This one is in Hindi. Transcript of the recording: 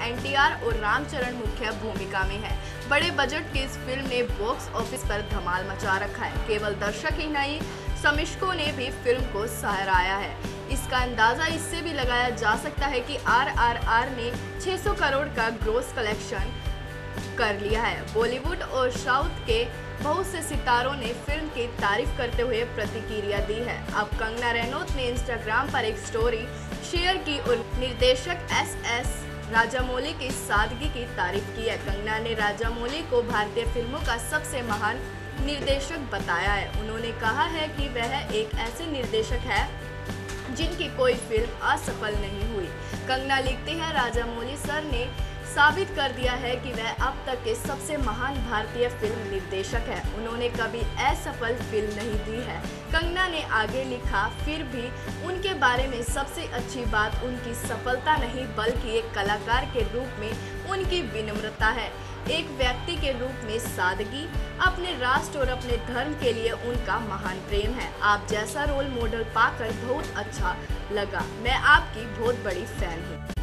एनटीआर और रामचरण मुख्य भूमिका में है। बड़े बजट की इस फ़िल्म ने बॉक्स ऑफ़िस पर धमाल मचा रखा है। केवल दर्शक ही नहीं समीक्षकों ने भी फ़िल्म को सराहाया है। इसका अंदाज़ा इससे भी लगाया जा सकता है कि आरआरआर ने 600 करोड़ का ग्रोस कलेक्शन कर लिया है। बॉलीवुड और साउथ के बहुत से सितारों ने फ़िल्म की तारीफ़ करते हुए प्रतिक्रिया दी है। अब कंगना रनौत ने इंस्टाग्राम पर एक स्टोरी शेयर की और निर्देशक एस एस राजामौली की सादगी की तारीफ़ की है। कंगना ने राजा मौली को भारतीय फ़िल्मों का सबसे महान निर्देशक बताया है। उन्होंने कहा है कि वह एक ऐसे निर्देशक है जिनकी कोई फ़िल्म असफल नहीं हुई। कंगना लिखते हैं, राजा मौली सर ने साबित कर दिया है कि वह अब तक के सबसे महान भारतीय फ़िल्म निर्देशक है। उन्होंने कभी असफल फ़िल्म नहीं दी है। कंगना ने आगे लिखा, फिर भी उनके बारे में सबसे अच्छी बात उनकी सफलता नहीं, बल्कि एक कलाकार के रूप में उनकी विनम्रता है। एक व्यक्ति के रूप में सादगी, अपने राष्ट्र और अपने धर्म के लिए उनका महान प्रेम है। आप जैसा रोल मॉडल पाकर बहुत अच्छा लगा। मैं आपकी बहुत बड़ी फ़ैन हूँ।